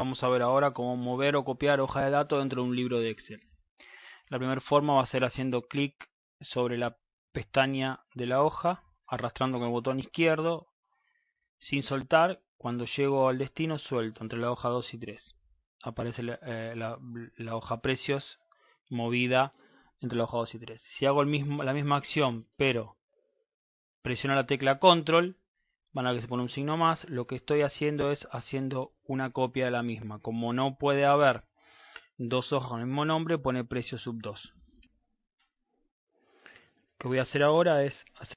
Vamos a ver ahora cómo mover o copiar hoja de datos dentro de un libro de Excel. La primera forma va a ser haciendo clic sobre la pestaña de la hoja, arrastrando con el botón izquierdo, sin soltar. Cuando llego al destino suelto entre la hoja 2 y 3. Aparece la, eh, la hoja precios movida entre la hoja 2 y 3. Si hago el mismo, la misma acción, pero presiono la tecla control, van a que se pone un signo más, lo que estoy haciendo es haciendo una copia de la misma. Como no puede haber dos hojas con el mismo nombre, pone precio sub 2. Lo que voy a hacer ahora es hacer